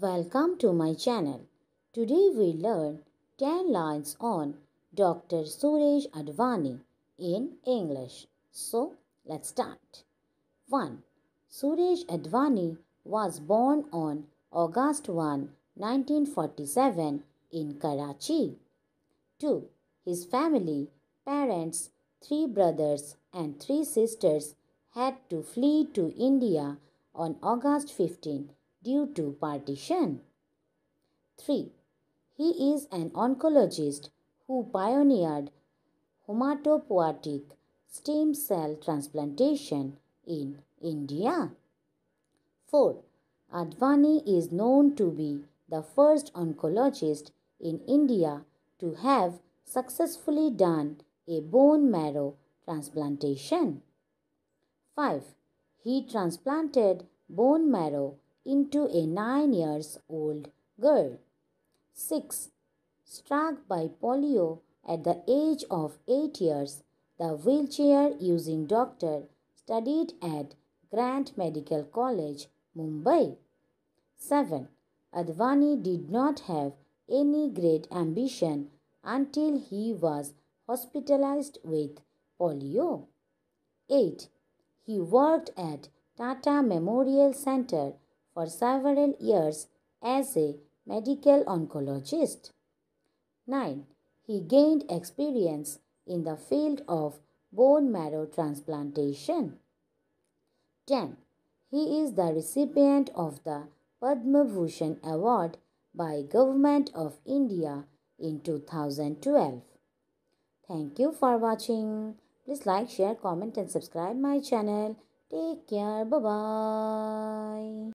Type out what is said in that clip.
Welcome to my channel. Today we learn 10 lines on Dr. Suresh Advani in English. So let's start. 1. Suresh Advani was born on August 1, 1947 in Karachi. 2. His family, parents, three brothers and three sisters had to flee to India on August 15 due to partition. 3. He is an oncologist who pioneered hematopoietic stem cell transplantation in India. 4. Advani is known to be the first oncologist in India to have successfully done a bone marrow transplantation. 5. He transplanted bone marrow into a 9 years old girl. 6. Struck by polio at the age of 8 years, the wheelchair using doctor studied at Grant Medical College, Mumbai. 7. Advani did not have any great ambition until he was hospitalized with polio. 8. He worked at Tata Memorial Center for several years as a medical oncologist. 9. He gained experience in the field of bone marrow transplantation. 10. He is the recipient of the Padma Bhushan Award by Government of India in 2012. Thank you for watching. Please like, share, comment and subscribe my channel. Take care. Bye-bye.